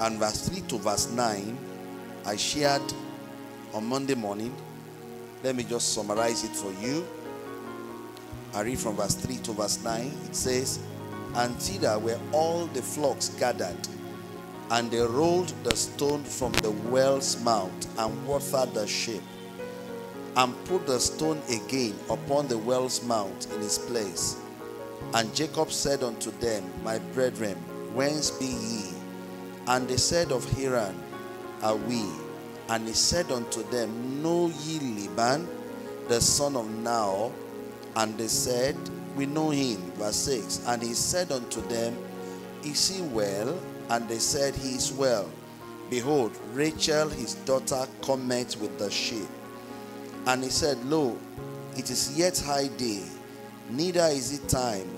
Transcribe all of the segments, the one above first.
And verse 3 to verse 9, I shared on Monday morning. Let me just summarize it for you. I read from verse 3 to verse 9. It says, And thither were all the flocks gathered, and they rolled the stone from the well's mouth and watered the sheep, and put the stone again upon the well's mouth in its place. And Jacob said unto them, My brethren, whence be ye? And they said, Of Haran are we. And he said unto them, Know ye Laban, the son of Nahor? And they said, We know him. Verse 6. And he said unto them, Is he well? And they said, He is well. Behold, Rachel his daughter cometh with the sheep. And he said, Lo, it is yet high day, neither is it time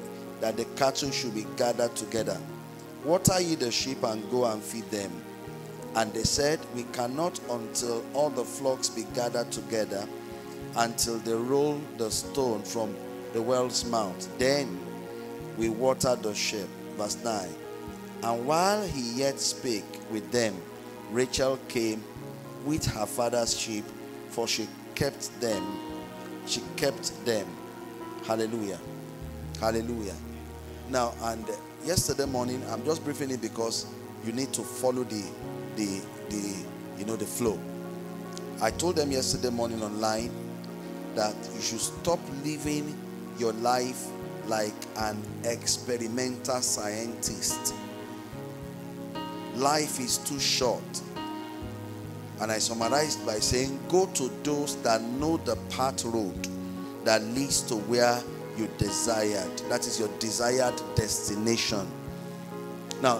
that the cattle should be gathered together. Water ye the sheep and go and feed them. And they said, We cannot until all the flocks be gathered together, until they roll the stone from the well's mouth. Then we water the sheep. Verse 9. And while he yet spake with them, Rachel came with her father's sheep, for she kept them. She kept them. Hallelujah. Hallelujah. Now, and yesterday morning, I'm just briefing it because you need to follow the the the you know the flow. I told them yesterday morning online that you should stop living your life like an experimental scientist. Life is too short. And I summarized by saying, Go to those that know the path road that leads to where you desired. That is your desired destination. Now,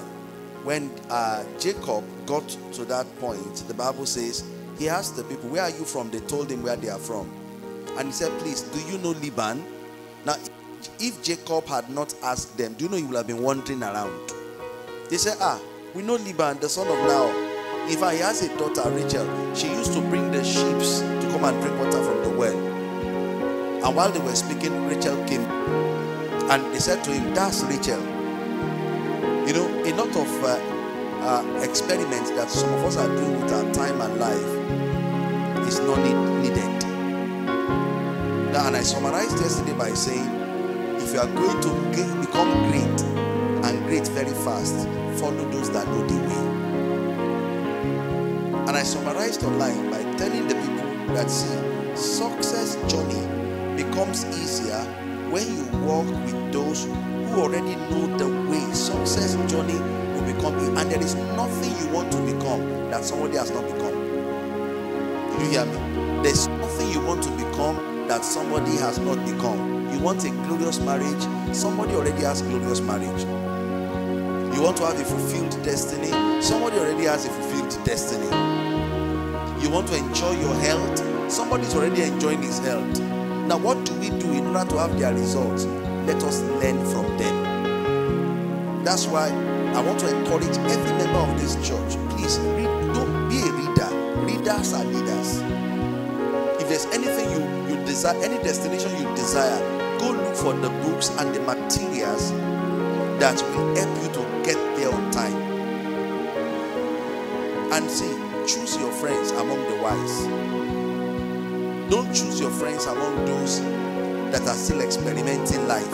when uh, Jacob got to that point, the Bible says he asked the people, Where are you from? They told him where they are from. And he said, Please, do you know Laban? Now, if Jacob had not asked them, do you know he would have been wandering around? They said, Ah, we know Laban, the son of Nahor. Fact, he has a daughter, Rachel. She used to bring the sheep to come and drink water from the well. And while they were speaking, Rachel came and they said to him, That's Rachel. You know, a lot of uh, uh, experiments that some of us are doing with our time and life is not need, needed. Now, and I summarized yesterday by saying, if you are going to get, become great and great very fast, follow those that know the way. And I summarized online by telling the people that see, success journey becomes easier when you walk with those who already know the way. Success journey will become, and there is nothing you want to become that somebody has not become. Did you hear me? There's nothing you want to become that somebody has not become. You want a glorious marriage, somebody already has glorious marriage. You want to have a fulfilled destiny, somebody already has a fulfilled destiny. You want to enjoy your health, somebody's already enjoying his health. What do we do in order to have their results? Let us learn from them. That's why I want to encourage every member of this church. Please read, don't be a reader. Readers are leaders. If there's anything you, you desire, any destination you desire, go look for the books and the materials that will help you to get there on time. And see, choose your friends among the wise. Don't choose your friends among those that are still experimenting life.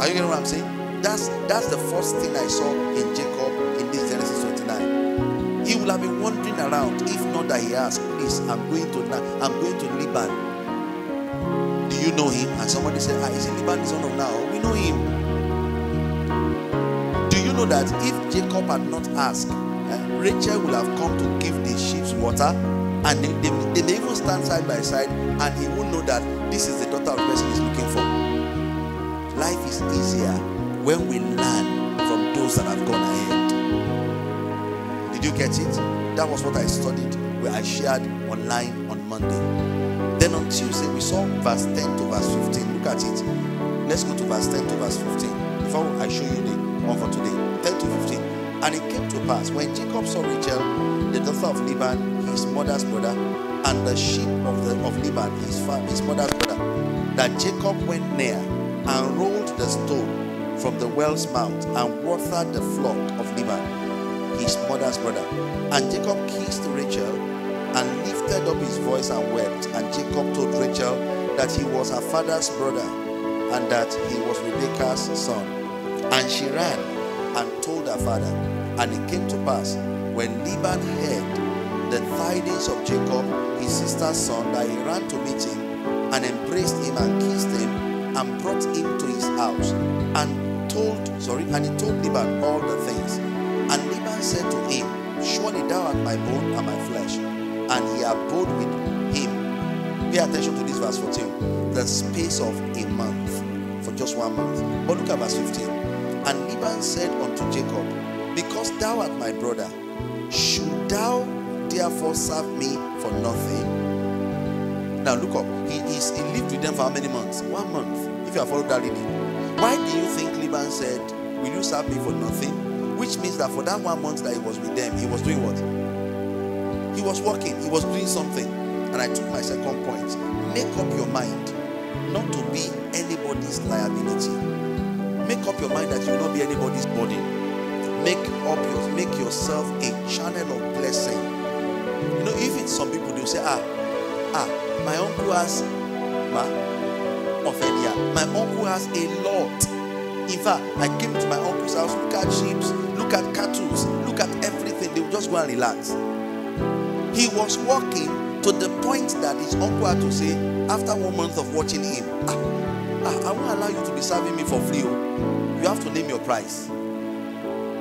Are you getting what I'm saying? That's that's the first thing I saw in Jacob in this Genesis 29. He will have been wandering around if not that he asked, please, I'm going to I'm going to Laban. Do you know him? And somebody said, Ah, is it Laban the son of now? We know him. Do you know that if Jacob had not asked, eh, Rachel will have come to give the sheep water? And they, they, they, even stand side by side and he will know that this is the daughter of the person he's looking for. Life is easier when we learn from those that have gone ahead. Did you get it? That was what i studied where i shared online on monday. Then on tuesday we saw verse 10 to verse 15 look at it. Let's go to verse 10 to verse 15 before i show you the one for today. 10 to 15 and it came to pass when jacob saw rachel the daughter of laban his mother's brother, and the sheep of the of Laban, his his mother's brother, that Jacob went near and rolled the stone from the well's mouth and watered the flock of Laban. His mother's brother. And Jacob kissed Rachel and lifted up his voice and wept. And Jacob told Rachel that he was her father's brother and that he was Rebekah's son. And she ran and told her father. And it came to pass when Laban heard the tidings of Jacob, his sister's son, that he ran to meet him and embraced him and kissed him and brought him to his house and told, sorry, and he told Laban all the things. And Laban said to him, Surely thou art my bone and my flesh. And he abode with him. Pay attention to this verse 14. The space of a month, for just one month. But look at verse 15. And Laban said unto Jacob, Because thou art my brother, should thou therefore serve me for nothing? Now look up. He, he's, he lived with them for how many months? One month. If you have followed that reading. Why do you think Laban said, Will you serve me for nothing? Which means that for that one month that he was with them, he was doing what? He was working, he was doing something. And I took my second point. Make up your mind not to be anybody's liability. Make up your mind that you will not be anybody's burden make up your make yourself a channel of blessing you know it's some people they'll say ah ah my uncle has ma Ophelia, my uncle has a lot in fact i came to my uncle's house look at sheep look at cattle look at everything they will just go and relax he was working to the point that his uncle had to say after one month of watching him ah, ah i won't allow you to be serving me for free oh. you have to name your price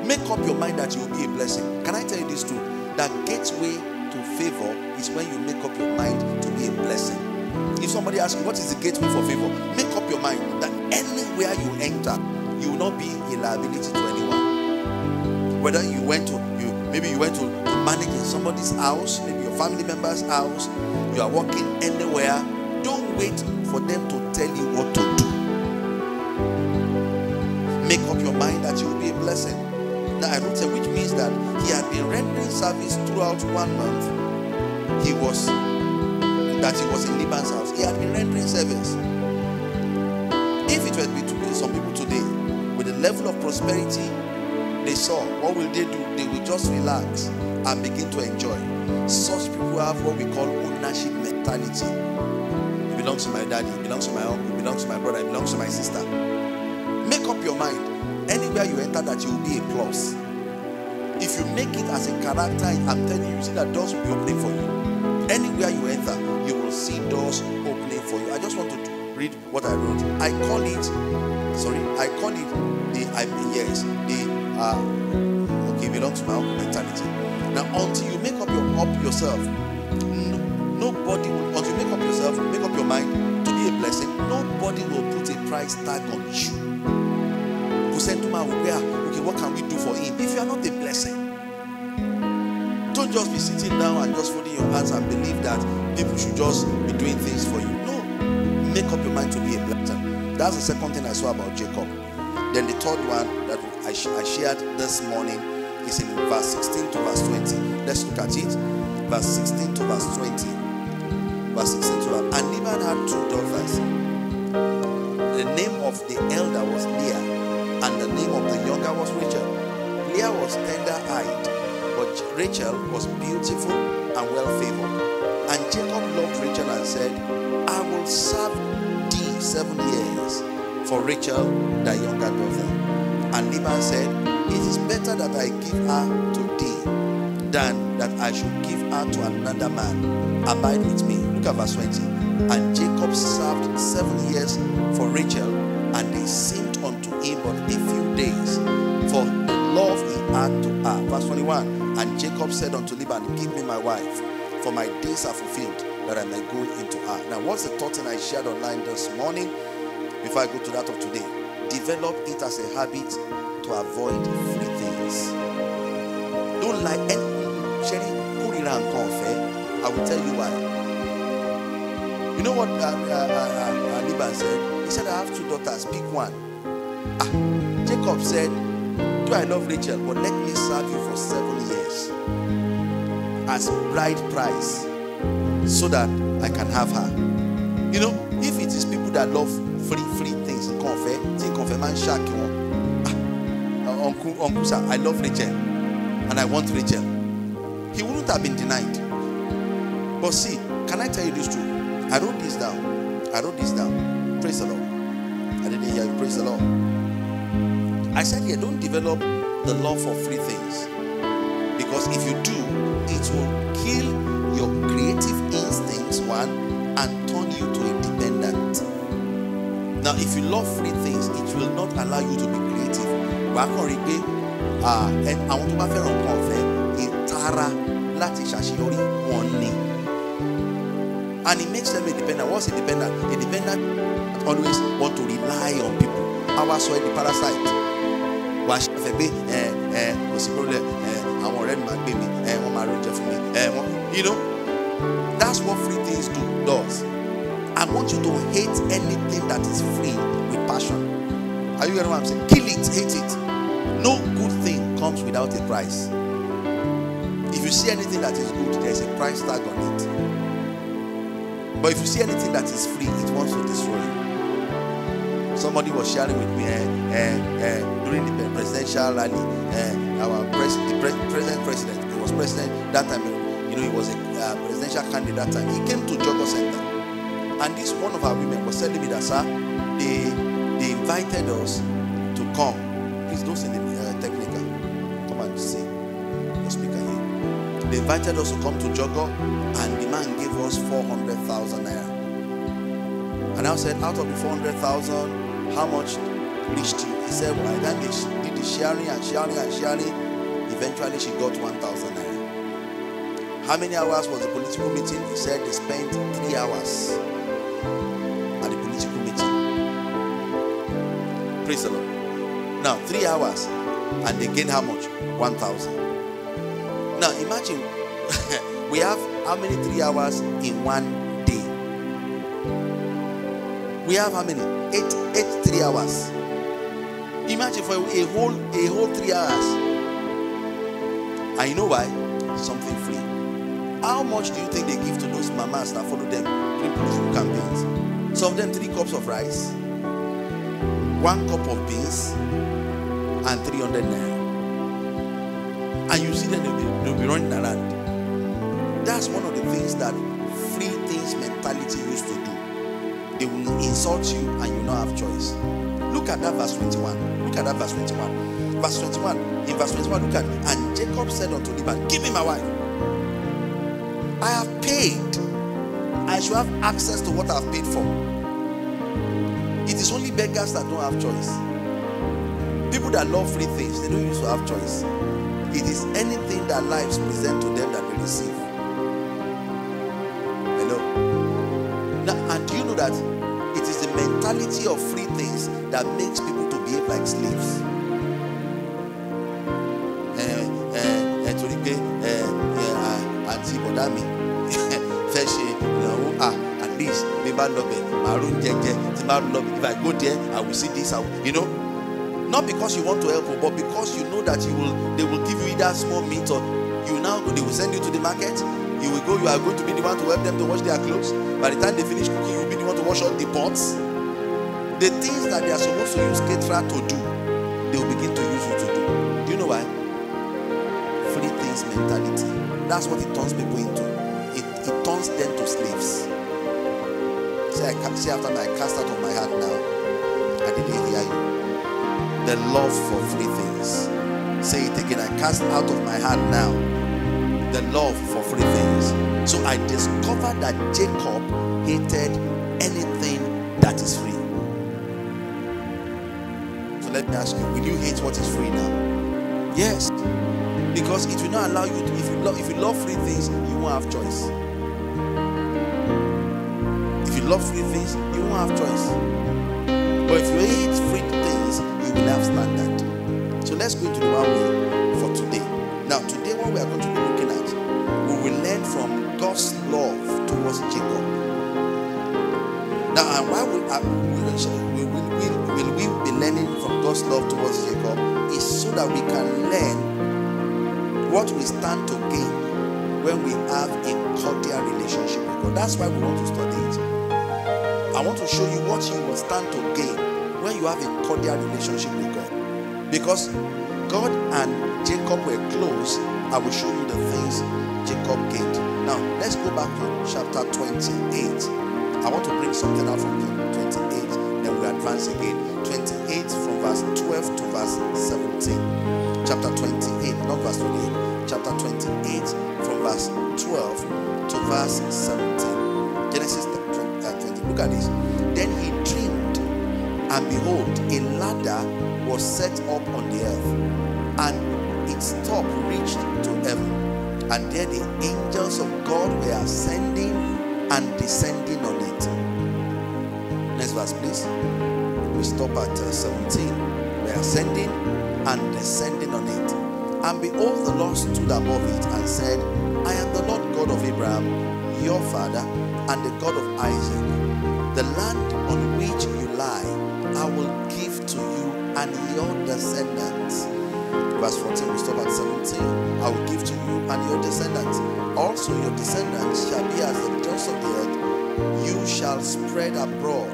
Make up your mind that you will be a blessing. Can I tell you this too? That gateway favor is when you make up your mind to be a blessing. If somebody asks you what is the gateway for favor, make up your mind that anywhere you enter, you will not be a liability to anyone. Whether you went to you maybe you went to, to manage in somebody's house, maybe your family member's house, you are working anywhere. Don't wait for them to tell you what to do. Make up your mind that you will be a blessing. Now I wrote which means that he had been rendering service throughout one month. He was that he was in Laban's house. He had been rendering service. If it were to be some people today, with the level of prosperity they saw, what will they do? They will just relax and begin to enjoy. Such people have what we call ownership mentality. It belongs to my daddy, it belongs to my uncle, it belongs to my brother, it belongs to my sister. Make up your mind anywhere you enter that you will be a plus. If you make it as a character, I'm telling you, you see that doors will be opening for you. Anywhere you enter, you will see doors opening for you. I just want to read what I wrote. I call it, sorry, I call it the I yes, the uh okay, belongs to my own mentality. Now, until you make up your up yourself, no, nobody will until you make up yourself, make up your mind to be a blessing, nobody will put a price tag on you Who said to man, okay, what can we do for him? If you are not a blessing, don't just be sitting down and just folding your hands and believe that people should just be doing things for you. No, make up your mind to be a blessing. That's the second thing I saw about Jacob. Then the third one that I, shared this morning is in verse 16 to verse 20. Let's look at it. Verse 16 to verse 20. Verse 16 to verse. And Laban had two daughters. The name of the elder was Leah and the name of the younger was Rachel. Leah was tender eyed, Rachel was beautiful and well favored. And Jacob loved Rachel and said, I will serve thee seven years for Rachel, thy younger daughter. And Laban said, It is better that I give her to thee than that I should give her to another man. Abide with me. Look at verse 20. And Jacob served seven years for Rachel, and they seemed unto him but a few days for the love he had to. Verse 21 And Jacob said unto Laban, Give me my wife, for my days are fulfilled, that I may go into her. Now, what's the thought I shared online this morning? Before I go to that of today, develop it as a habit to avoid free things. Don't like any Sherry, I will tell you why. You know what uh, uh, uh, uh, Laban said? He said, I have two daughters, pick one. Ah, Jacob said, Do I love Rachel? But let me serve you for seven years as bride price so that I can have her. You know, if it is people that love free, free things, confess, think of a man shark. Uncle, uncle, sir, I love Rachel. and I want Rachel, he wouldn't have been denied. But see, can I tell you this truth? I wrote this down. I wrote this down. Praise the Lord. I didn't hear you. Praise the Lord. I said, yeah, don't develop the love for free things. Because if you do, it will kill your creative instincts, one, and turn you to a dependent. Now, if you love free things, it will not allow you to be creative. Wàá kàn rí pé àwọn tó bá fẹ́ràn nǹkan ọ̀fẹ́ ìtara láti ṣàṣeyọrí wọn ni. And it makes them a dependent. What's a dependent? A dependent always want to rely on people. Our soil, the parasite. Pé ẹ ẹ kò sí problem. Ẹ àwọn ọ̀rẹ́ mi máa gbé mi. Ẹ wọ́n máa lóúnjẹ fún mi. Ẹ wọ́n you know that's what free things do does. I want you to hate anything that is free with passion. Are you getting what I'm saying? Kill it hate it. No good thing comes without a price. If you see anything that is good there is a price tag on it. But if you see anything that is free it wants to destroy you somebody was sharing with me eh, eh, eh, during the presidential rally our pres- the pre- present president he was president that time you know he was a uh, presidential candidate that time. He came to Jogor center and this one of our women was telling me that sir they they invited us to come. Please don't say the uh, technical. Come and see your speaker here. They invited us to come to Jogor and the man gave us 400,000 naira. And I said, out of the 400,000, how much reached you? He said, well, then they did the sharing and sharing and sharing. Eventually, she got 1,000 naira. How many hours was the political meeting? He said they spent three hours at the political meeting. Praise the Lord. Now, three hours, and they gained how much? 1,000. Now, imagine we have how many three hours in one day? We have how many? Eight, eight three hours. Imagine for a whole a whole three hours. And you know why? Something free. How much do you think they give to those mamas that follow them during political campaigns? Some of them three cups of rice, one cup of beans, and 300 naira. And you see them, they'll be, they'll be running around. That's one of the things that free things mentality used to do they will insult you and you not have choice. Look at that verse 21. Look at that verse 21. Verse 21. In verse 21, look at and Jacob said unto Laban, Give me my wife. I have paid. I should have access to what I've paid for. It is only beggars that don't have choice. People that love free things, they don't used to have choice. It is anything that lives present to them that they receive. That it is the mentality of free things that makes people to behave like slaves? Eh, eh, eh, torí pé àǹtí bọ̀dá mi fẹ́ ṣe ìnáwó ah at least bí bá lọ bẹ̀ màá rún jẹjẹ. Tí bá lọ if I go there I will see this I you know? Not because you want to help but because you know that you will they will give you either small meat or you now they will send you to the market. You will go you are going to be the one to help them to wash their clothes. By the time they finish cooking you be the things that they are supposed to use caterer to do they will begin to use you to do do you know why free things mentality that's what it turns people into it, it turns them to slaves say I say after I cast out of my heart now I didn't hear you the love for free things. Say it again. I cast out of my heart now the love for free things. So I discovered that Jacob hated anything that is free. So let me ask you, will you hate what is free now? Yes. Because it will not allow you to, if you love if you love free things, you won't have choice. If you love free things, you won't have choice. But if you hate free things, you will have standard. So let's go into the one way for today. Now, today, what we are going to be looking at, we will learn from God's love towards Jacob. Now, and why will, uh, we, will, we, will, will we be learning from God's love towards Jacob? Is so that we can learn what we stand to gain when we have a cordial relationship with God. That's why we want to study it. I want to show you what you will stand to gain when you have a cordial relationship with God. Because God and Jacob were close, I will show you the things Jacob gained. Now, let's go back to chapter 28. I want to bring something out from 28, then we advance again. 28 from verse 12 to verse 17. Chapter 28, not verse 28. Chapter 28 from verse 12 to verse 17. Genesis uh, 20. Look at this. Then he dreamed, and behold, a ladder was set up on the earth, and its top reached to heaven. And there the angels of God were ascending and descending on. Next verse, please. We stop at uh, 17. We are ascending and descending on it. And behold, the Lord stood above it and said, I am the Lord God of Abraham, your father, and the God of Isaac. The land on which you lie, I will give to you and your descendants. Verse 14, we stop at 17. I will give to you and your descendants. Also, your descendants shall be as the dust of the earth. You shall spread abroad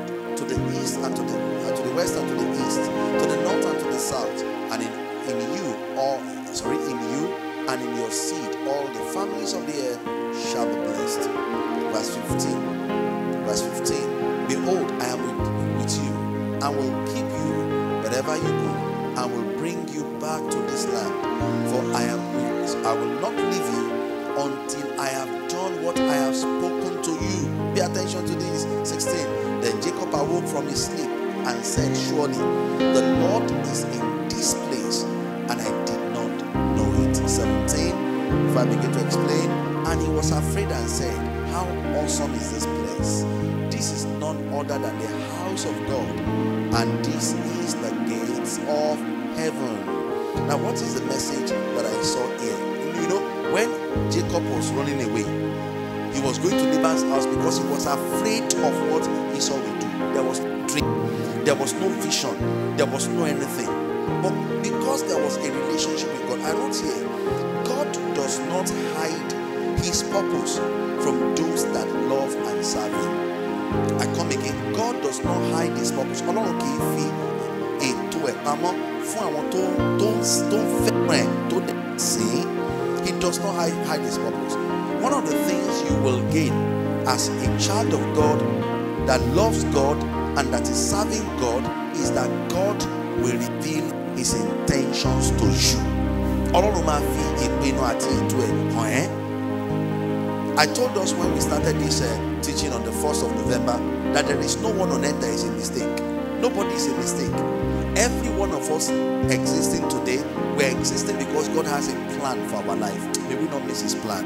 east and to the, uh, to the west and to the east, to the north and to the south, and in, in you, all sorry, in you and in your seed, all the families of the earth shall be blessed. Verse 15. Verse 15. Behold, I am with, with you, and will keep you wherever you go, and will bring you back to this land. For I am with, you. I will not leave you until I have done what I have spoken to you. Pay attention to this. 16. Jacob awoke from his sleep and said, Surely the Lord is in this place, and I did not know it. 17. If I begin to explain, and he was afraid and said, How awesome is this place! This is none other than the house of God, and this is the gates of heaven. Now, what is the message that I saw here? You know, when Jacob was running away, he was going to Laban's house because he was afraid of what Esau would there was no vision, there was no anything. But because there was a relationship with God, I wrote here, God does not hide his purpose from those that love and serve him. I come again, God does not hide his purpose. Ọlọ́run í fi ètò ẹ̀ pamọ́ fún tó tó tó ń fẹ́ràn ẹ̀ tó dẹ̀. He does not hide, hide his purpose. One of the things you will gain as a child of God that loves God and that is serving God is that God will reveal his intentions to you. I told us when we started this uh, teaching on the 1st of November that there is no one on earth that is a mistake. Nobody is a mistake. Every one of us existing today, we're existing because God has a plan for our life. May we not miss his plan.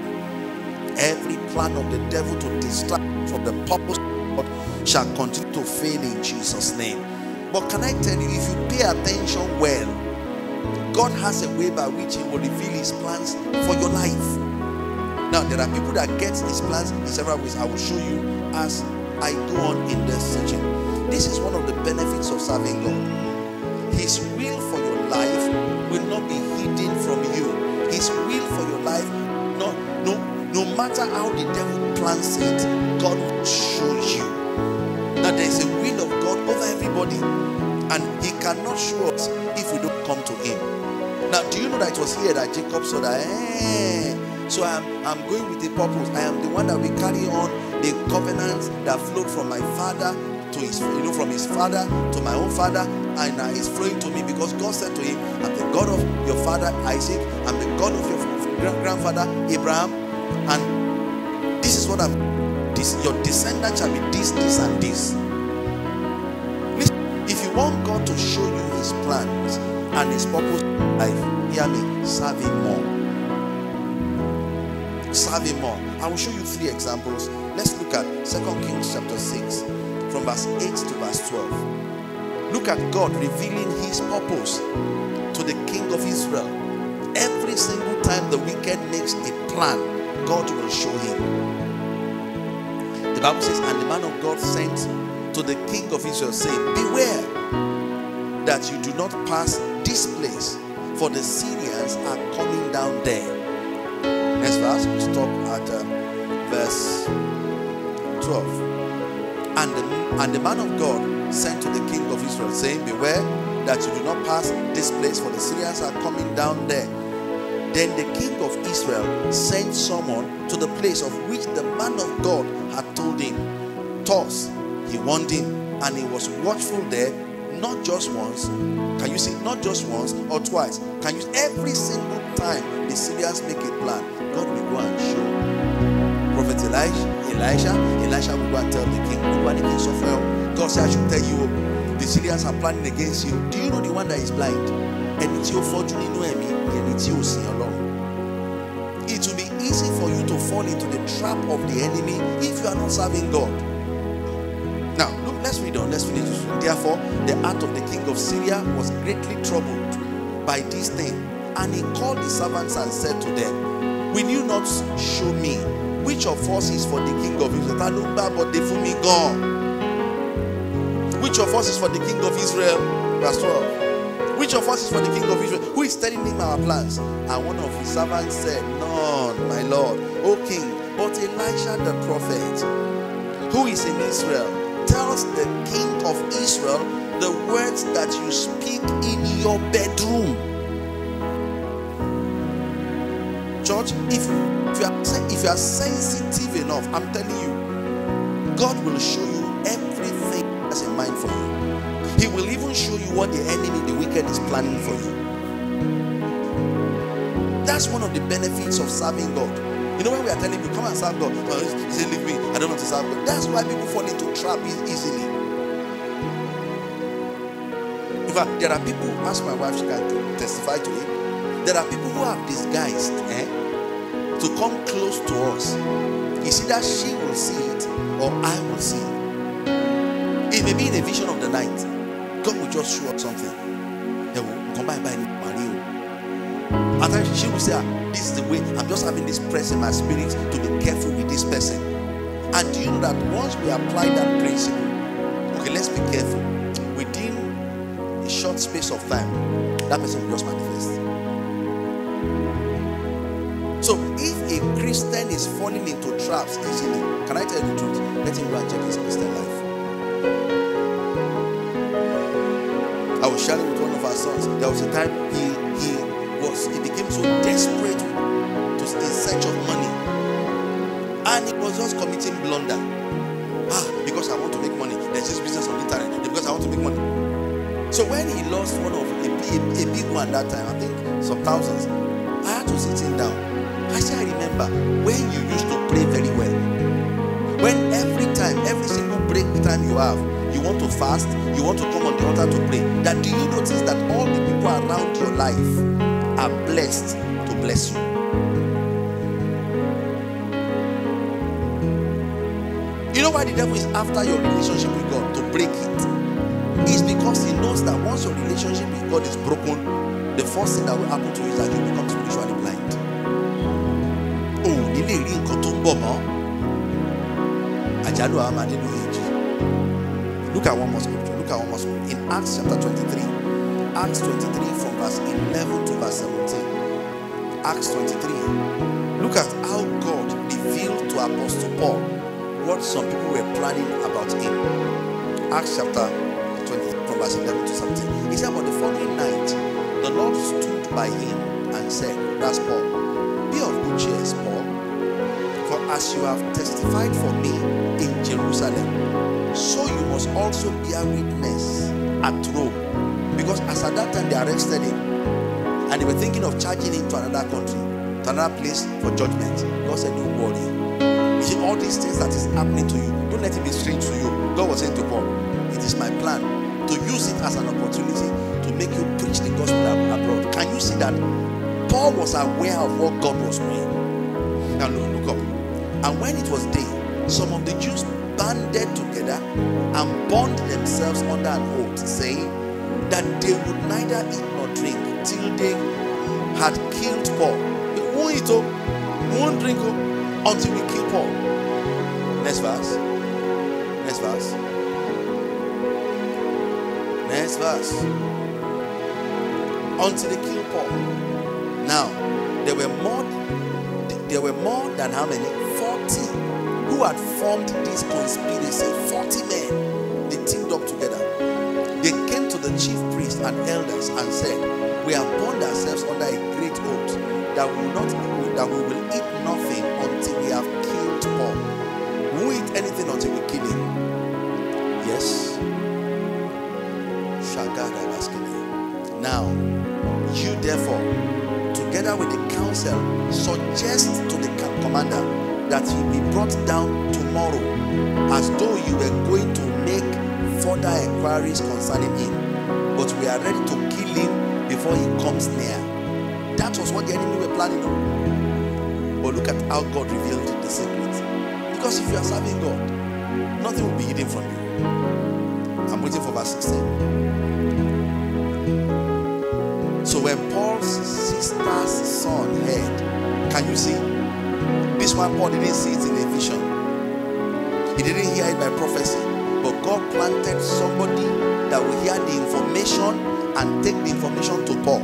Every plan of the devil to distract from the purpose shall continue to fail in Jesus' name. But can I tell you, if you pay attention well, God has a way by which He will reveal His plans for your life. Now, there are people that get His plans in several ways. I will show you as I go on in this teaching. This is one of the benefits of serving God. His will for your life will not be hidden from you. His will for your life, no, no, no matter how the devil plans it, God will show you. Now, there is a will of God over everybody, and He cannot show us if we don't come to Him. Now, do you know that it was here that Jacob saw that? Eh, so I'm I'm going with a purpose. I am the one that will carry on the covenant that flowed from my father to his you know from his father to my own father and uh, it's flowing to me because God said to him, I'm the God of your father Isaac, I'm the God of your grandfather Abraham, and this is what I'm this your descendant shall be this, this, and this. Want God to show you his plans and his purpose in life, hear me, serve him more. Serve him more. I will show you three examples. Let's look at Second Kings chapter 6, from verse 8 to verse 12. Look at God revealing his purpose to the king of Israel. Every single time the wicked makes a plan, God will show him. The Bible says, and the man of God sent to the king of Israel, saying, Beware that you do not pass this place, for the Syrians are coming down there. Next verse, we stop at uh, verse 12. And the, and the man of God sent to the king of Israel, saying, Beware that you do not pass this place, for the Syrians are coming down there. Then the king of Israel sent someone to the place of which the man of God had told him. Thus, he warned him, and he was watchful there, not just once. Can you see? Not just once or twice. Can you? Every single time the Syrians make a plan, God will go and show. Prophet Elijah, Elijah, Elisha will go and tell the king, "Nobody can suffer." God said, "I should tell you, the Syrians are planning against you." Do you know the one that is blind? And it's your fortune in ẹ̀mí, and it's your sin alone. It will be easy for you to fall into the trap of the enemy if you are not serving God. Look, let's read on. Therefore, the heart of the king of Syria was greatly troubled by this thing, and he called his servants and said to them, Will you not show me which of us is for the king of Israel? Gbá bọ̀dé fún mi gan? Which of us is for the king of Israel? Verse 12. Which of us is for the king of Israel? Who is telling him our plans? And one of his servants said, None, my lord, O king, but Elisha the prophet, who is in Israel, tells the king of Israel the words that you speak in your bedroom. Church, if, if, you are, if you are sensitive enough, I'm telling you, God will show you everything that's in mind for you. He will even show you what the enemy, the wicked, is planning for you. That's one of the benefits of serving God. You know, when we are telling you, come and serve God, oh, he said, leave me, I don't want to serve God. That's why people fall into trap easily. In fact, there are people, ask my wife, she can testify to it. There are people who have disguised eh, to come close to us. It's either she will see it or I will see it. It may be in a vision of the night. God will just show up something. They will come by by Mario. At times she will say, "Ah, This is the way I'm just having this press in my spirit to be careful with this person. And do you know that once we apply that principle, okay, let's be careful. Within a short space of time, that person will just manifest. So if a Christian is falling into traps easily, can I tell you the truth? Let him go and check his Christian life. I was sharing with one of our sons. There was a time he he he became so desperate to in search of money, and he was just committing blunder. Ah, because I want to make money. There's this business on the internet. Because I want to make money. So when he lost one of a, a, a big one that time, I think some thousands, I had to sit him down. I said, I remember when you used to pray very well. When every time, every single break time you have, you want to fast, you want to come on the altar to pray. That do you notice that all the people around your life are blessed to bless you? You know why the devil is after your relationship with God to break it? It's because he knows that once your relationship with God is broken, the first thing that will happen to you is that you become spiritually blind. Oh, nílé rí nǹkan tó mọ́. Àjálù àwọn máa èjì. Look at one more scripture. Look at one more scripture. In Acts chapter 23. Acts 23 from verse 11 to verse 17. Acts 23. Look at how God revealed to Apostle Paul what some people were planning about him. Acts chapter 20 from verse 11 to 17. He said, But the following night, the Lord stood by him and said, That's Paul. Be of good cheer, Paul. For as you have testified for me in Jerusalem, so you must also bear witness at Rome. Because as at that time they arrested him and they were thinking of charging him to another country, to another place for judgment. God said, Don't worry. You see, all these things that is happening to you, don't let it be strange to you. God was saying to Paul, It is my plan to use it as an opportunity to make you preach the gospel ab- abroad. Can you see that? Paul was aware of what God was doing. Now look, look up. And when it was day, some of the Jews banded together and bound themselves under an oath, saying that they would neither eat nor drink till they had killed Paul. We won't eat, oh, we won't drink oh, until we kill Paul. Next verse. Next verse. Next verse. Until they kill Paul. Now, there were more there were more than how many? 40 who had formed this conspiracy. 40 men. And elders and said, We have bound ourselves under a great oath that we will not that we will eat nothing until we have killed Paul. We won't eat anything until we kill him. Yes. Shagada Baskini. Now, you therefore, together with the council, suggest to the commander that he be brought down tomorrow as though you were going to make further inquiries concerning him. But we are ready to kill him before he comes near. That was what the enemy were planning on. But look at how God revealed the secret. Because if you are serving God, nothing will be hidden from you. I'm waiting for verse 16. So when Paul's sister's son heard, can you see? This one Paul didn't see it in a vision. He didn't hear it by prophecy. But God planted somebody that will hear the information and take the information to Paul.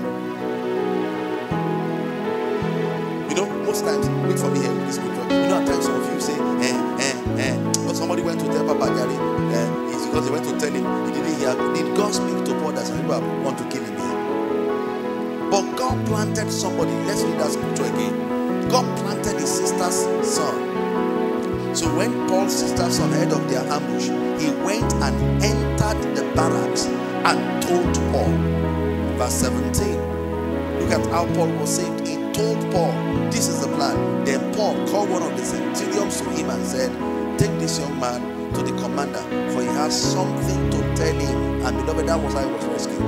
You know, most times, wait for me here this. You know, at times some of you say, eh, eh, eh. But somebody went to tell Papa Jari, eh, it's because they went to tell him, he didn't hear. Did God speak to Paul that some people want to kill him here? But God planted somebody. Let's read that scripture again. God planted his sister's son. So when Paul's sister's son heard of their ambush, he went and entered the barracks and told Paul. Verse 17. Look at how Paul was saved. He told Paul, This is the plan. Then Paul called one of the centurions to him and said, Take this young man to the commander, for he has something to tell him. And beloved, that was how he was rescued.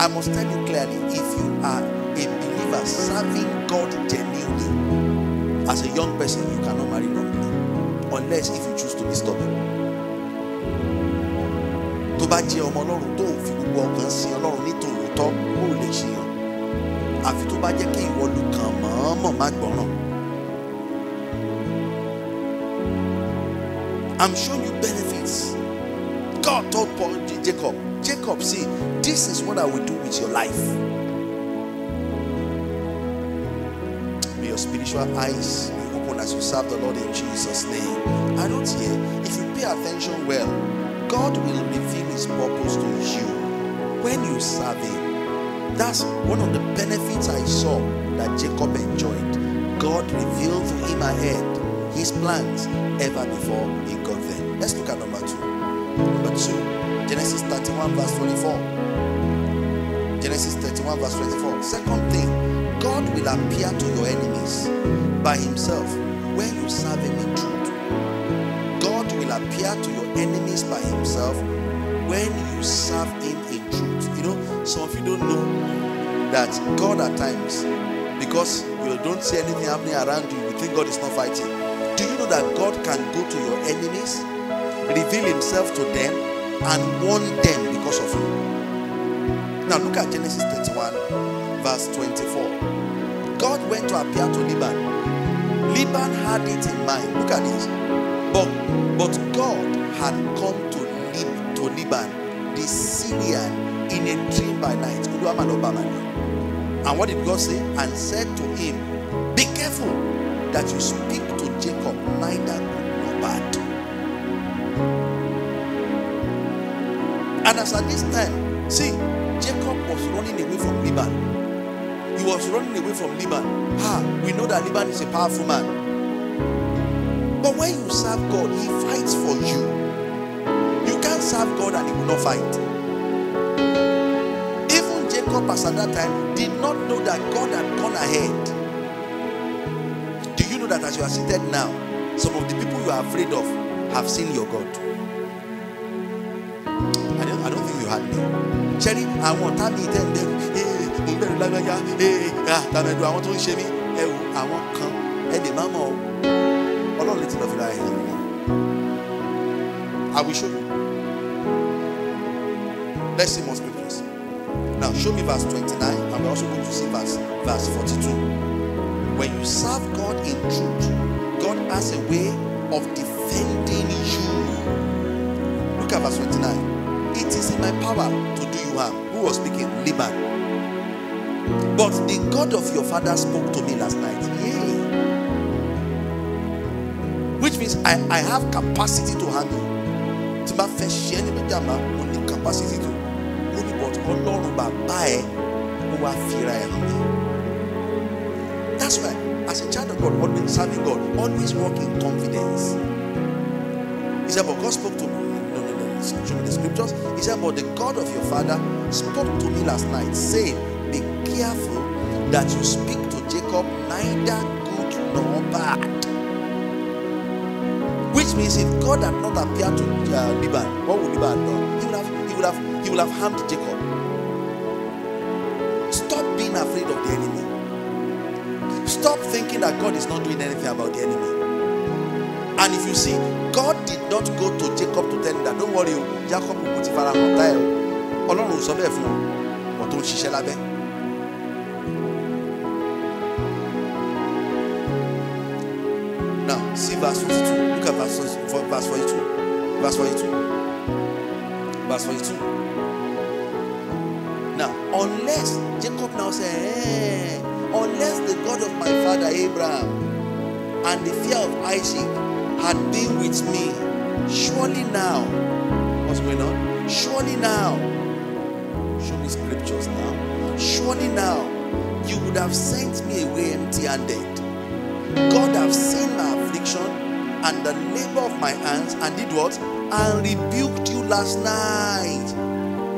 I must tell you clearly if you are a believer serving God genuinely, as a young person, you cannot marry wrongly unless if you choose to be stubborn. Tó bá jẹ́ ọmọ ọlọ́run tó ń fi gbogbo ọkàn sí ọlọ́run ní tòótọ́ lè àfi tó bá jẹ́ kí ìwọ lù kàn mọ̀ọ́mọ̀ má gbọ́ràn. I'm showing you benefits. God told Paul Jacob, Jacob, see, this is what I will do with your life. May your spiritual eyes be open as you serve the Lord in Jesus' name. I don't hear. If you pay attention well, God will reveal his purpose to you when you serve him. That's one of the benefits I saw that Jacob enjoyed. God revealed to him ahead his plans ever before he got there. Let's look at number two. Number two, Genesis 31, verse 24. Genesis 31, verse 24. Second thing, God will appear to your enemies by himself when you serve him in truth. God will appear to your enemies by himself when you serve him in truth. You know, some of you don't know that God at times, because you don't see anything happening around you, you think God is not fighting. Do you know that God can go to your enemies, reveal himself to them, and warn them because of you? Now look at Genesis 31, verse 24. God went to appear to Laban. Laban had it in mind. Look at this. But, but God had come to, Laban, the Syrian, in a dream by night. And what did God say? And said to him, Be careful that you speak to Jacob neither good nor bad. And as at this time, see, Jacob was running away from Laban. He was running away from Laban. Ah, we know that Laban is a powerful man. But when you serve God, He fights for you. Serve God and He will not fight. Even Jacob, as at that time, did not know that God had gone ahead. Do you know that as you are seated now, some of the people you are afraid of have seen your God? I don't, I don't think you had me. Cherry, mi tẹ́ ń bẹ̀rù ee mo bẹ̀rù lágbájá eh, ah, ee àtàmẹ̀dù àwọn tó ń ṣe mí ẹ wò àwọn kan ẹ lè má mọ̀ ọ́ ọlọ́run lè ti lọ́ọ́ fi ra ẹ̀yìn wọn. I will show you. Let's see more scriptures. Now show me verse 29 and we're also going to see verse, verse 42. When you serve God in truth, God has a way of defending you. Look at verse 29. It is in my power to do you harm. Who was speaking? Laban. But the God of your father spoke to me last night. Yay. Which means I, I have capacity to handle. capacity to. Ọlọ́run bàbá ẹ ó wá fira ẹ that's why as a child of God always serving God always walk in confidence. He said, but God spoke to me. No, no, no. Show me the scriptures. He said, but the God of your father spoke to me last night, saying, Be careful that you speak to Jacob neither good nor bad. Which means if God had not appeared to uh, what would Laban have? He would have, he would have, he would have harmed Jacob. Afraid of the enemy. Stop thinking that God is not doing anything about the enemy. And if you see, God did not go to Jacob to tell him that, don't worry, Jacob kò ti fara hàn táyà o. Ọlọ́run ò sọ bẹ́ẹ̀ ọ, ọ̀ tó ń ṣiṣẹ́. Now, see verse 42. Look at verse, verse 42. Verse 42. Verse 42. Unless Jacob now say, eh, unless the God of my father Abraham and the fear of Isaac had been with me, surely now, what's going on? Surely now, show me scriptures now. Surely now, you would have sent me away empty-handed. God have seen my affliction and the labor of my hands and did what? And rebuked you last night.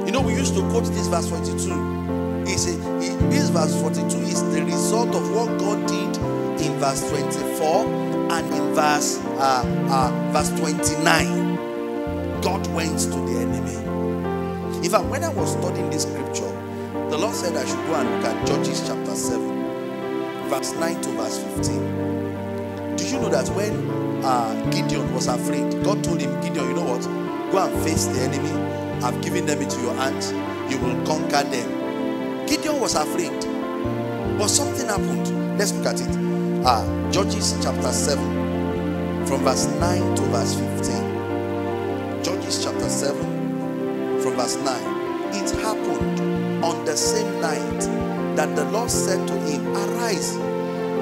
You know, we used to quote this verse 42. He said, this verse 42 is the result of what God did in verse 24 and in verse uh, uh, verse 29. God went to the enemy. In fact, when I was studying this scripture, the Lord said I should go and look at Judges chapter 7, verse 9 to verse 15. Do you know that when uh, Gideon was afraid, God told him, Gideon, you know what? Go and face the enemy. I've given them into your hands. You will conquer them. Gideon was afraid. But something happened. Let's look at it. Uh, Judges chapter 7, from verse 9 to verse 15. Judges chapter 7, from verse 9. It happened on the same night that the Lord said to him, Arise,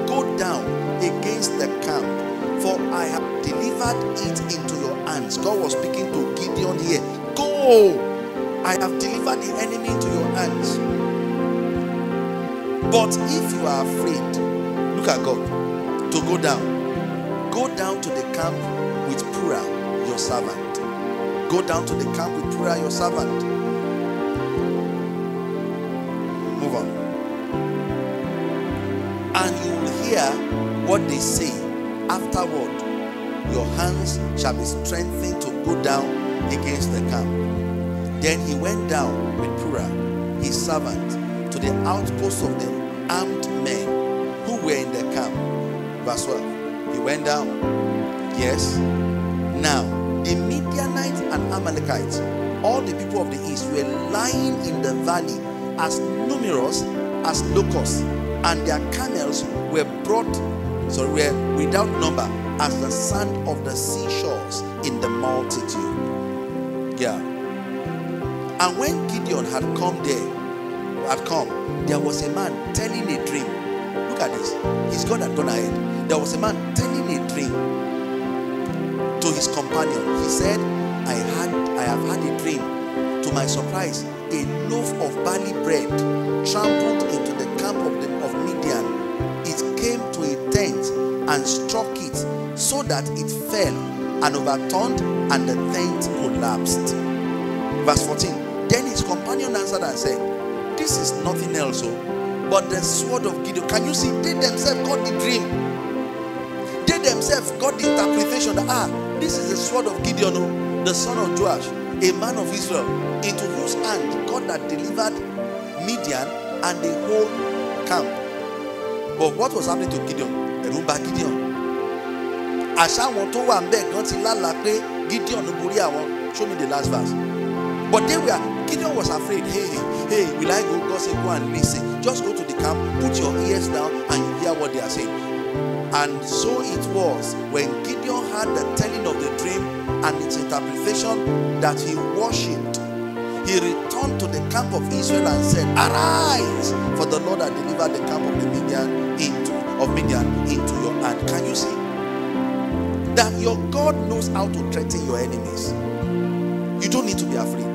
go down against the camp, for I have delivered it into your hands. God was speaking to Gideon here. Go! I have delivered the enemy into your hands. But if you are afraid, look at God, to go down, go down to the camp with Purah, your servant. Go down to the camp with Purah, your servant. Move on. And you will hear what they say. Afterward, your hands shall be strengthened to go down against the camp. Then he went down with Purah, his servant, to the outposts of the armed men who were in the camp. Verse 12. He went down. Yes. Now, the Midianites and Amalekites, all the people of the east, were lying in the valley as numerous as locusts, and their camels were brought, so were without number as the sand of the seashores in the multitude. Yeah. And when Gideon had come there, had come, there was a man telling a dream. Look at this. His God had gone ahead. There was a man telling a dream to his companion. He said, I had I have had a dream. To my surprise, a loaf of barley bread trampled into the camp of, the, of Midian. It came to a tent and struck it so that it fell and overturned, and the tent collapsed. Verse 14. Answered and said, This is nothing else oh, but the sword of Gideon. Can you see? They themselves got the dream. They themselves got the interpretation that ah, this is the sword of Gideon, oh, the son of Joash, a man of Israel, into whose hand God had delivered Midian and the whole camp. But what was happening to Gideon? Ẹ̀rù ń Gideon. Tó wà ń bẹ̀ gan Gideon. Show me the last verse. But they were, Gideon was afraid. Hey, hey, will I go? God said, go and listen. Just go to the camp, put your ears down, and you hear what they are saying. And so it was when Gideon heard the telling of the dream and its interpretation that he worshipped. He returned to the camp of Israel and said, Arise, for the Lord had delivered the camp of the Midian into of Midian into your hand. Can you see? That your God knows how to threaten your enemies. You don't need to be afraid.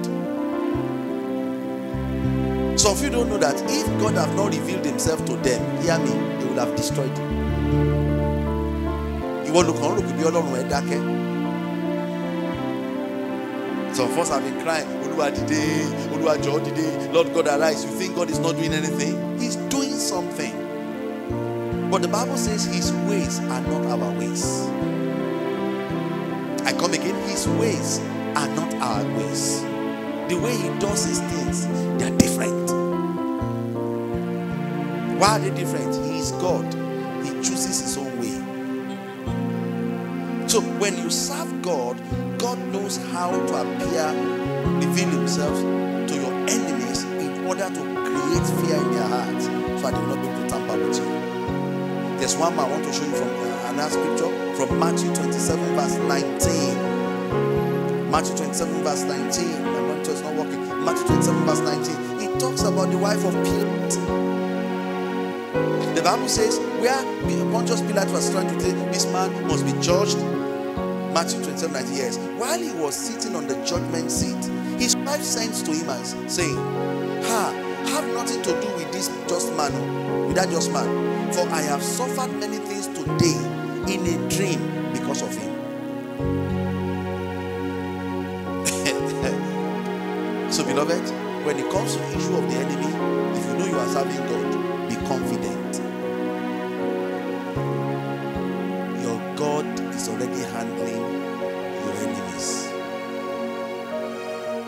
Some of you don't know that if God have not revealed himself to them, hear me, they will have destroyed you. Ìwọ ló kàn ń rò pé bí Ọlọ́run ẹ dákẹ́. Some of us have been crying, Olúwa dìde, Olúwa jọ̀ọ́ Lord God arise. You think God is not doing anything? He's doing something. But the Bible says his ways are not our ways. I come again, his ways are not our ways. The way he does his things, they are Why are they different? He is God. He chooses his own way. So when you serve God, God knows how to appear, reveal himself to your enemies in order to create fear in their hearts so that they will not be able to tamper with you. There's one I want to show you from uh, another scripture from Matthew 27, verse 19. Matthew 27, verse 19. My monitor is not working. Matthew 27, verse 19. It talks about the wife of Pilate. Bible says, where Pontius Pilate was trying to say this man must be judged. Matthew 27, 19 years. While he was sitting on the judgment seat, his wife sends to him and saying, Ha, have nothing to do with this just man, oh, with that just man. For I have suffered many things today in a dream because of him. so, beloved, when it comes to the issue of the enemy, if you know you are serving God, be confident. Already handling your enemies.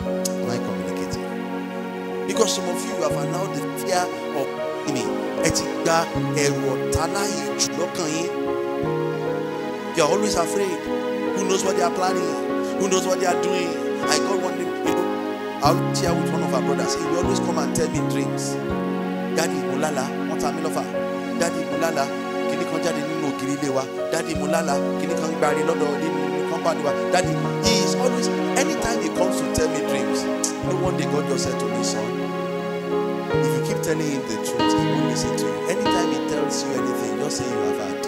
Am I communicating? Because some of you have allowed the fear of enemy. Ẹ ti gba. You are always afraid. Who knows what they are planning? Who knows what they are doing? I got one day, you know, I was here with one of our brothers. He will always come and tell me dreams. Daddy Mulala, wọ́n ta. Daddy Mulala, kìnnì kan jáde nínú ògiri ilé wa. Kìnnì kan gbàre lọ́dọ̀ nínú wa. He is always, anytime he comes to tell me dreams, no one day God just said to me, son, if you keep telling him the truth, he won't listen to you. Anytime he tells you anything, just say you have heard.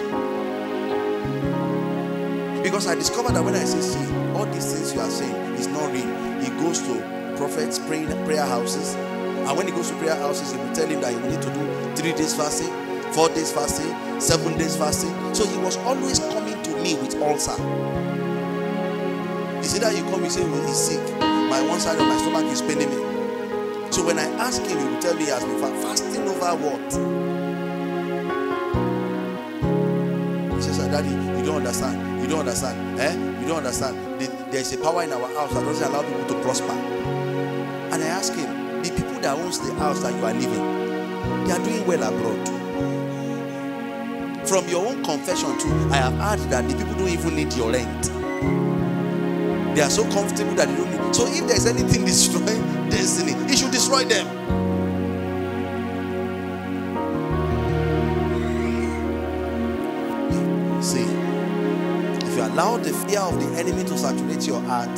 Because I discovered that when I say, see, all these things you are saying is not real. He goes to prophets, praying prayer houses. And when he goes to prayer houses, they will tell him that he will need to do three days fasting, four days fasting, seven days fasting. So he was always coming to me with ulcer. He said that you come, you say well, he's sick. My one side of my stomach is paining me. So when I ask him, he will tell me he has been fa- fasting over what? He says, Daddy, you don't understand. You don't understand. Eh? You don't understand. The- There's a power in our house that doesn't allow people to prosper. And I ask him, the people that owns the house that you are living, they are doing well abroad. From your own confession too, I have heard that the people don't even need your rent. They are so comfortable that they don't need. So if there's anything destroying destiny, it should destroy them. See, if you allow the fear of the enemy to saturate your heart,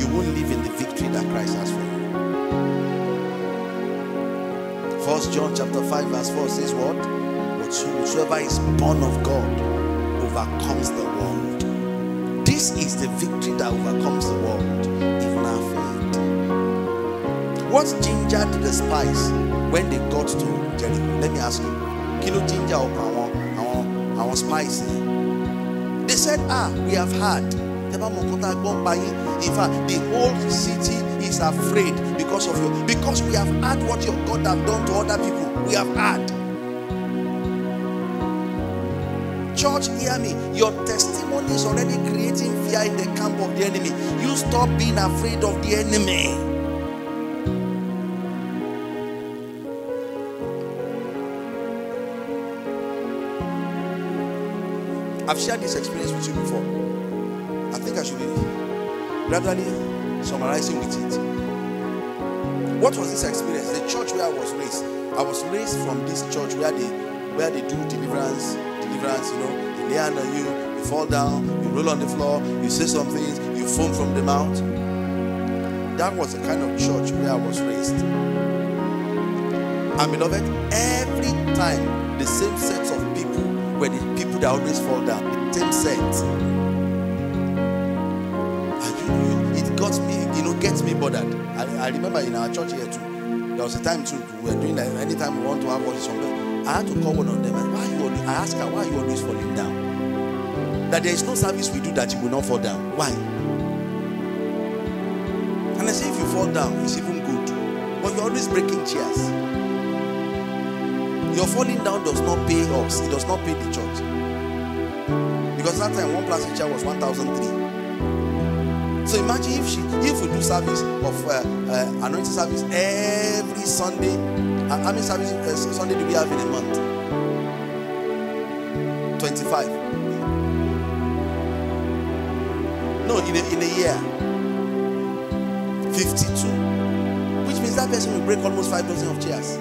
you won't live in the victory that Christ has for you. First John chapter 5, verse 4 says what? Whatsoever is born of God overcomes the world. This is the victory that overcomes the world, even our faith. What gingered the spies when they got to Jericho? Let me ask you. Kilo ginger or àwọn àwọn spies yẹn? They said, Ah, we have heard. In fact, the whole city is afraid because of you. Because we have heard what your God have done to other people. We have heard. Church, hear me. Your testimony is already creating fear in the camp of the enemy. You stop being afraid of the enemy. I've shared this experience with you before. I think I should be gradually summarizing with it. What was this experience? The church where I was raised. I was raised from this church where they where they do deliverance, deliverance, you know, they lay hand on you, you fall down, you roll on the floor, you say some things, you foam from the mouth. That was the kind of church where I was raised. And beloved, every time the same sets of people were the people that always fall down. The same set. It got me, you know, gets me bothered. I, I remember in our church here too, there was a time too, we were doing that. anytime we want to have worship something. I had to call one of them and why I asked her, why are you always falling down? That there is no service we do that you will not fall down. Why? And I say, if you fall down, it's even good. But you're always breaking chairs. Your falling down does not pay us, it does not pay the church. Because that time one plastic chair was 1,003. So imagine if she, if we do service of uh, uh, anointing service every Sunday. Uh, how many service uh, Sunday do we have in a month? 25. No, in a, in a year. 52. Which means that person will break almost five dozen of chairs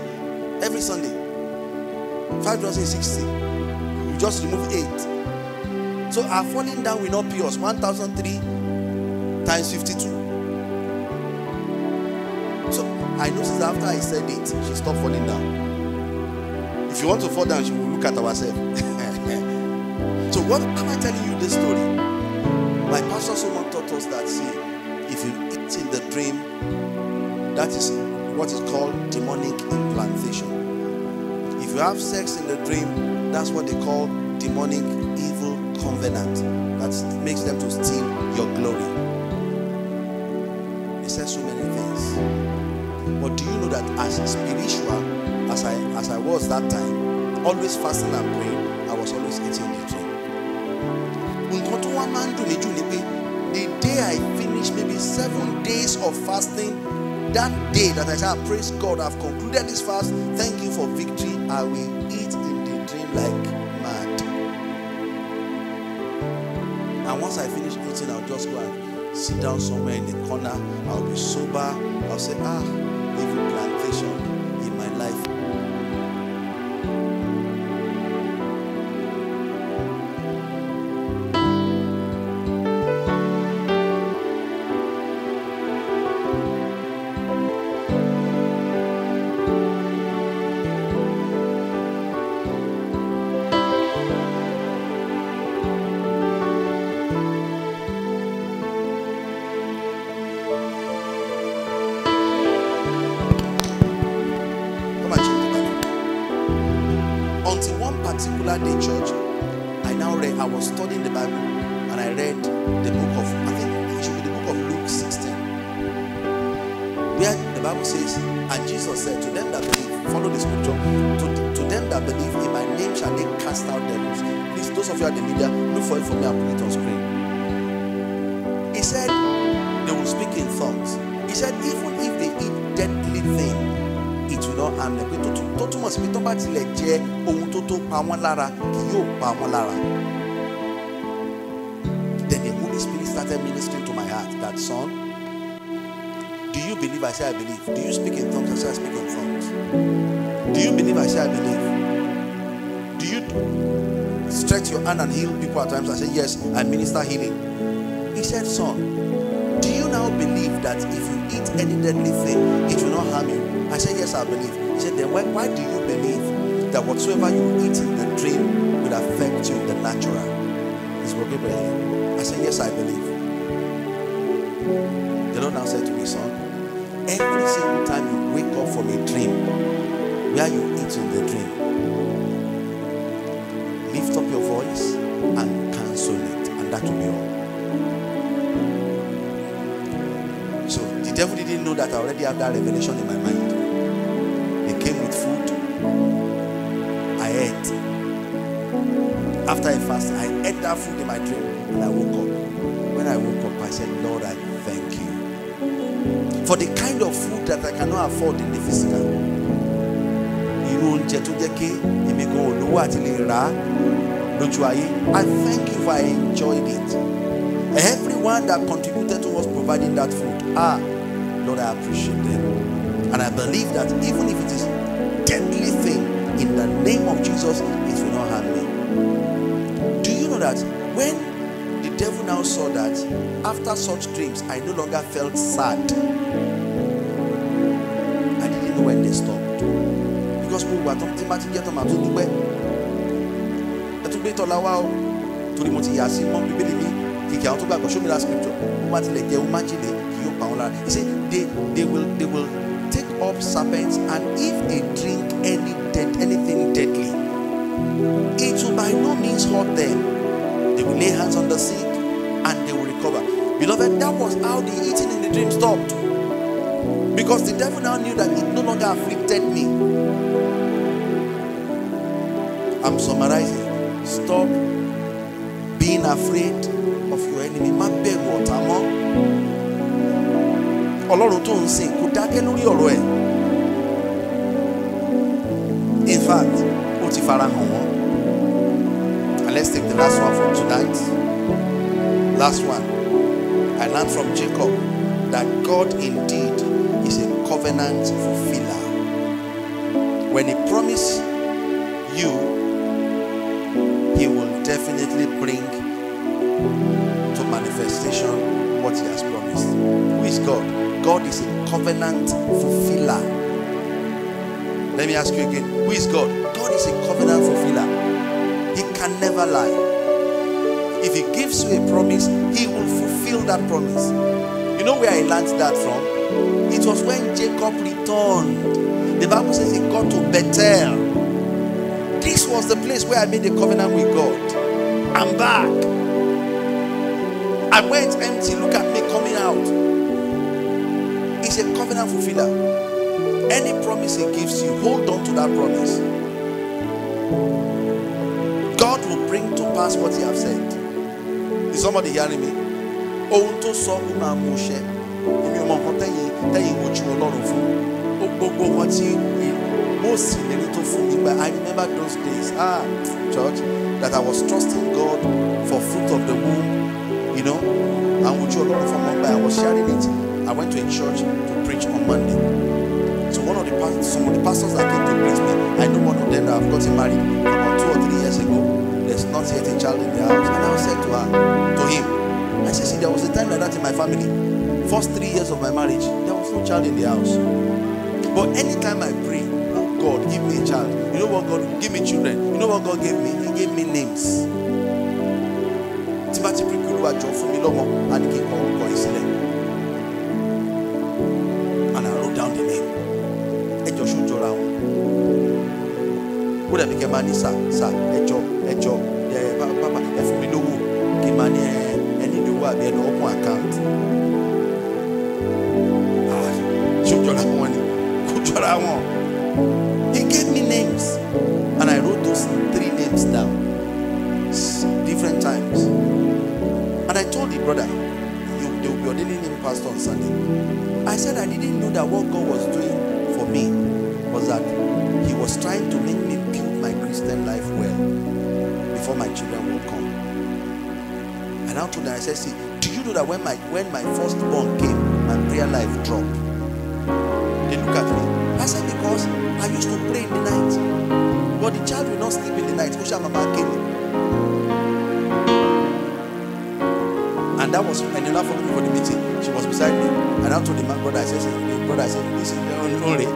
every Sunday. Five dozen, 60. You just remove eight. So our falling down will not pay us 1,003 times 52. So I noticed after I said it, she stopped falling down. If you want to fall down, she will look at ourselves. what am I telling you this story? My pastor someone taught us that see, if you eat in the dream, that is what is called demonic implantation. If you have sex in the dream, that's what they call demonic evil covenant. That makes them to steal your glory. It says so many things. But do you know that as spiritual as I as I was that time, always fasting and praying, I was always eating the dream. Ni pé the day I finish maybe seven days of fasting, that day that I say, "Ah, praise God, I've concluded this fast, thank you for victory, I will eat in the dream like mad. And once I finish eating, I'll just go and sit down somewhere in the corner. I'll be sober. I'll say, ah, evil plantation particular day, church, I now read, I was studying the Bible and I read the book of, I think it should be the book of Luke 16. Where the Bible says, and Jesus said, To them that believe, follow the scripture, to, to them that believe in my name shall they cast out devils. Please, those of you at the media, look for it for me, I'll put it on screen. He said, They will speak in tongues. He said, Even sí pé tó bá tilẹ̀ jẹ ohun tó tó pa wọ́n lára kì yóò pa wọ́n lára. Then the Holy Spirit started ministering to my heart that son, do you believe I say I believe? Do you speak in tongues? I say I speak in tongues. Do you believe I say I believe? Do you stretch your hand and heal people at times? I say yes, I minister healing. He said, son, believe that if you eat any deadly thing, it will not harm you? I said, Yes, I believe. He said, Then why, why do you believe that whatsoever you eat in the dream will affect you in the natural? People here. I said, Yes, I believe. The Lord now said to me, Son, every single time you wake up from a dream where you eat in the dream, lift up your voice and cancel it, and that will be know that I already have that revelation in my mind. They came with food. I ate. After I fasted, I ate that food in my dream and I woke up. When I woke up, I said, Lord, I thank you for the kind of food that I cannot afford in the physical. Tó. I thank you for I enjoyed it. Everyone that contributed towards providing that food, ah, Lord, I appreciate them. And I believe that even if it is deadly thing, in the name of Jesus, it will not harm me. Do you know that when the devil now saw that after such dreams, I no longer felt sad. I didn't know when they stopped. Because tí bá ti jẹ́ tó màá tó dúpẹ́. Ẹ tún gbé tọ́lá wá o. Torí mo ti yà sí mọ́ bíbélì tó gbàgbọ́ show me that scripture. He said they, they will they will take up serpents and if they drink any dead anything deadly, it will by no means hurt them. They will lay hands on the sick and they will recover. Beloved, that was how the eating in the dream stopped. Because the devil now knew that it no longer afflicted me. I'm summarizing. Stop being afraid of your enemy. Ọlọ́run tó ń sìn kò dákẹ́ lórí ọ̀rọ̀ ẹ̀. In fact, ó ti fara wọ́n. And let's take the last one from tonight. Last one. I learned from Jacob that God indeed is a covenant fulfiller. When He promised you, He will definitely bring to manifestation what He has promised. Is God? God is a covenant fulfiller. Let me ask you again who is God? God is a covenant fulfiller. He can never lie. If He gives you a promise, He will fulfill that promise. You know where I learned that from? It was when Jacob returned. The Bible says he got to Bethel. This was the place where I made a covenant with God. I'm back. I went empty. Look at me coming out. He's a covenant fulfiller. Any promise he gives you, hold on to that promise. God will bring to pass what he has said. Is somebody hearing me? Ohun tó sọ ó máa mú ṣẹ. Èmi ò mọ nǹkan tẹ́yìn tẹ́yìn wojú Ọlọ́run. Ó gbogbo wọn tí most ìlérí tó fún mi. I remember those days, ah, church, that I was trusting God for fruit of the womb, you know, and wojú Ọlọ́run fún ọmọ. I was sharing it. I went to a church to preach on Monday. So one of the pastors, some of the pastors that came to greet me, I know one of them that have gotten married about two or three years ago. There's not yet a child in the house. And I said to her, to him, I said, see, there was a time like that in my family. First three years of my marriage, there was no child in the house. But anytime I pray, oh God, give me a child. You know what God, give me children. You know what God gave me? He gave me names. Timothy mi lọ́mọ, Ah. He gave me names and I wrote those three names down. Different times. And I told the brother, you, they will be ordaining him pastor on Sunday. I said I didn't know that what God was doing for me was that He was trying to make me Christian life well before my children will come. And I told them, I said, see, do you know that when my when my firstborn came, my prayer life dropped? They look at me. I said, because I used to pray in the night. But the child will not sleep in the night. Osha Mama came. And that was and know for me for the meeting. She was beside me. And I told the man brother, I said, the brother, I said, listen, only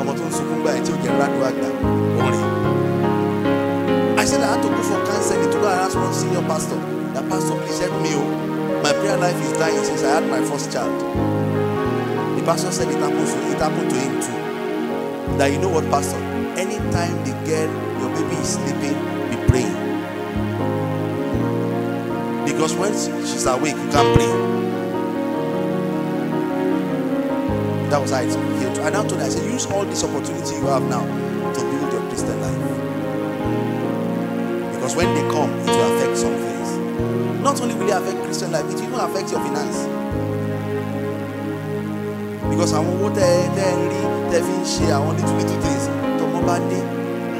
ọmọ tó ń sunkún gbà tí ó jẹ rádùn àgbà orin. I said I had to go for counseling to go and ask one senior pastor. That pastor, please help me. Oh. My prayer life is dying since I had my first child. The pastor said it happened to, it happened to him too. That you know what, pastor? Anytime the girl, your baby is sleeping, be praying. Because when she's awake, you can't pray. That was how it came. And I told her, I said, use all this opportunity you have now Because when they come, it will affect some things. Not only will it affect Christian life, it will even affect your finance. Because àwọn owó tẹ tẹ ń rí tẹ fi ń ṣe àwọn little little things tọmọ bá dé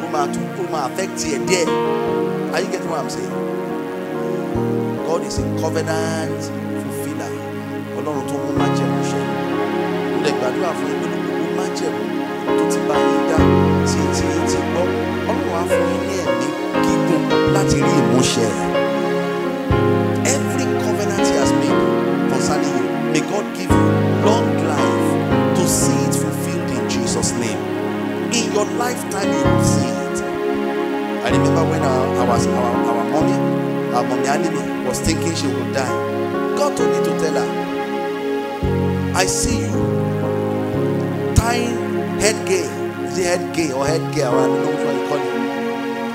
ó máa tún affect ẹ díẹ̀. Are you getting what I'm saying? God is a covenant ti rí ìmúṣẹ. Every covenant he has made concerning you, may God give you long life to see it fulfilled in Jesus' name. In your lifetime, you will see it. I remember when our, our, our, our mommy, our mommy Alimi, was thinking she would die. God told me to tell her, I see you tying gay, Is it gay or head gay, I don't know what you call it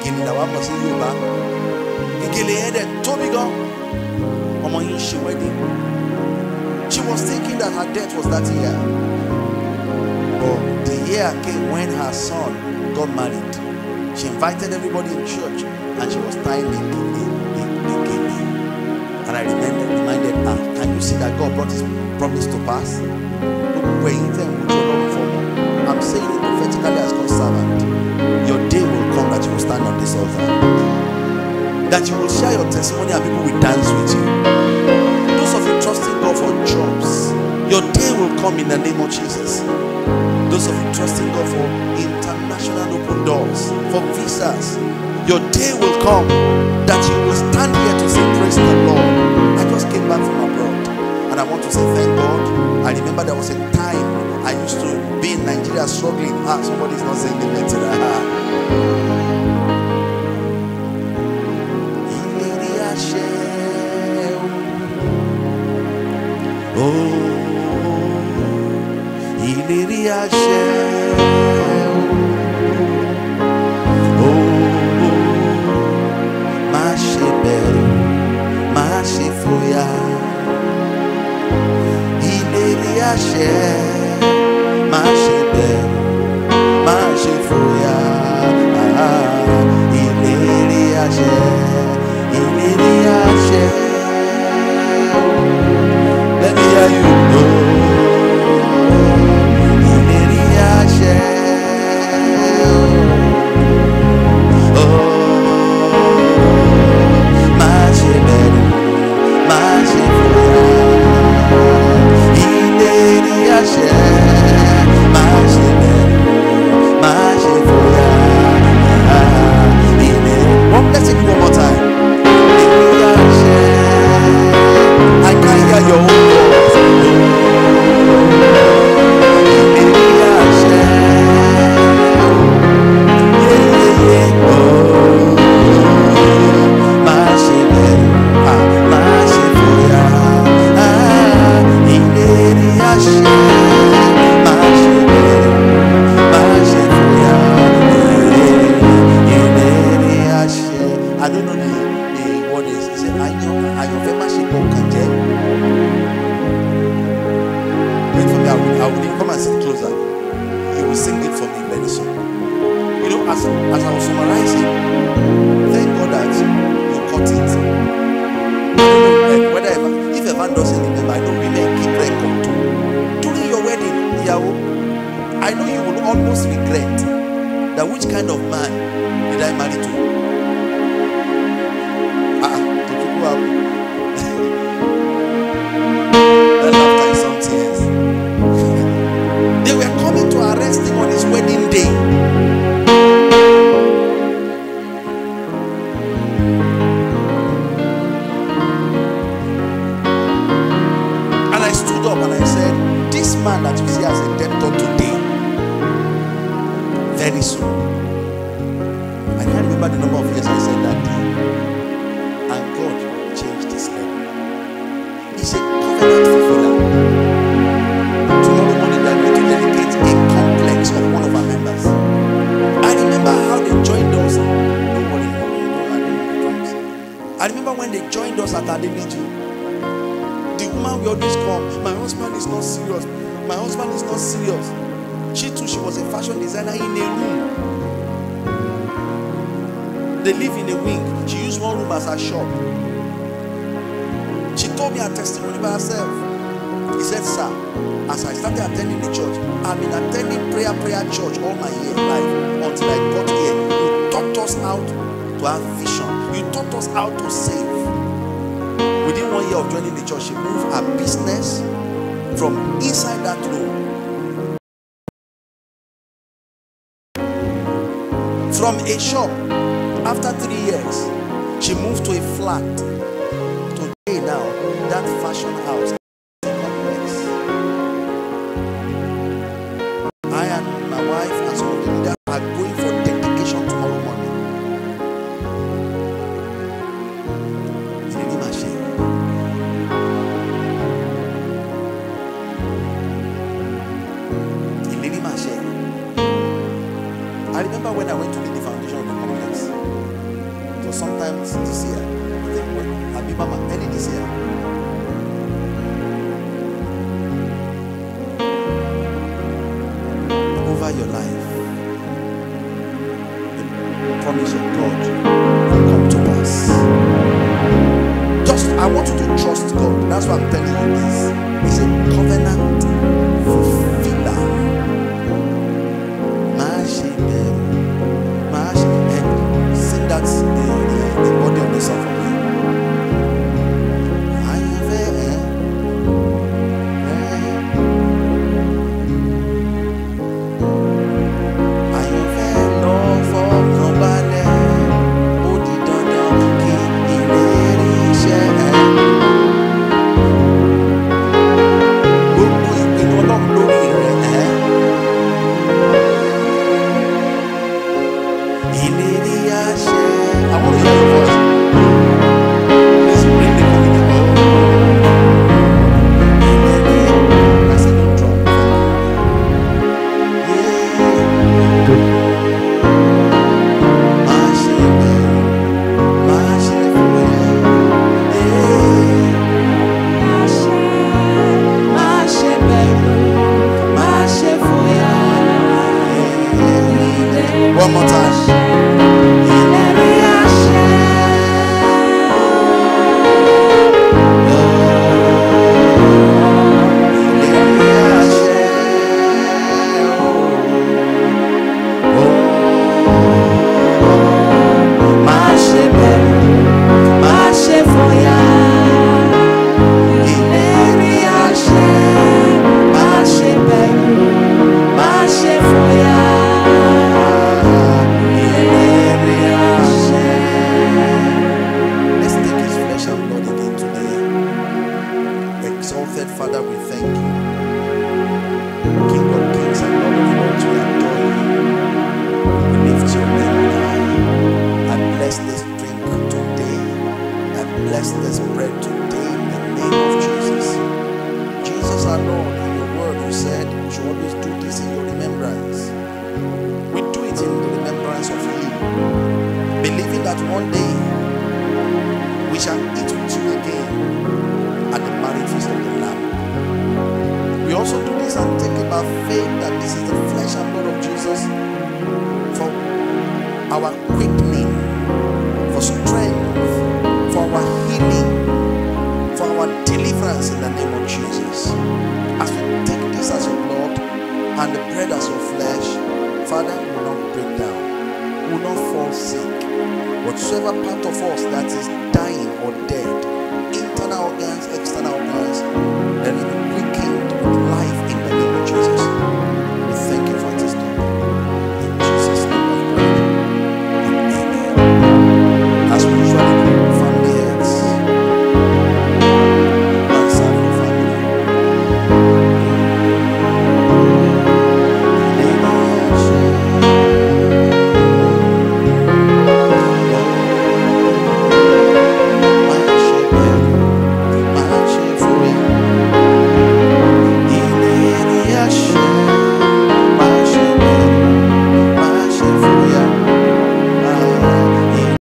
ìkìlà wa mọ̀ sí Yorùbá. Ìkìlẹ̀ yẹn tóbi gan. Ọmọ yìí ṣe she was thinking that her death was that year. But the year came when her son got married. She invited everybody in church and she was tying the the the the and I remember reminded her can you see that God brought his promise to pass? Gbogbo ẹ̀yin tẹ̀ ń wújú Ọlọ́run fún ọ I'm saying it prophetically as God's servant that. You will share your testimony and people will dance with you. Those of you trusting God for jobs, your day will come in the name of Jesus. Those of you trusting God for international open doors, for visas, your day will come that you will stand here to say, Praise the Lord. I just came back from abroad and I want to say, Thank God. I remember there was a time I used to be in Nigeria struggling. Ah, somebody's not saying the name to that. Gel. Oh, oh, mache belo, mache foia. Ileria gel, mache belo. joining the church, she moved her business from inside that room. From a shop your life, the promise of God will come to pass. Just, I want you to trust God. That's what I'm telling you.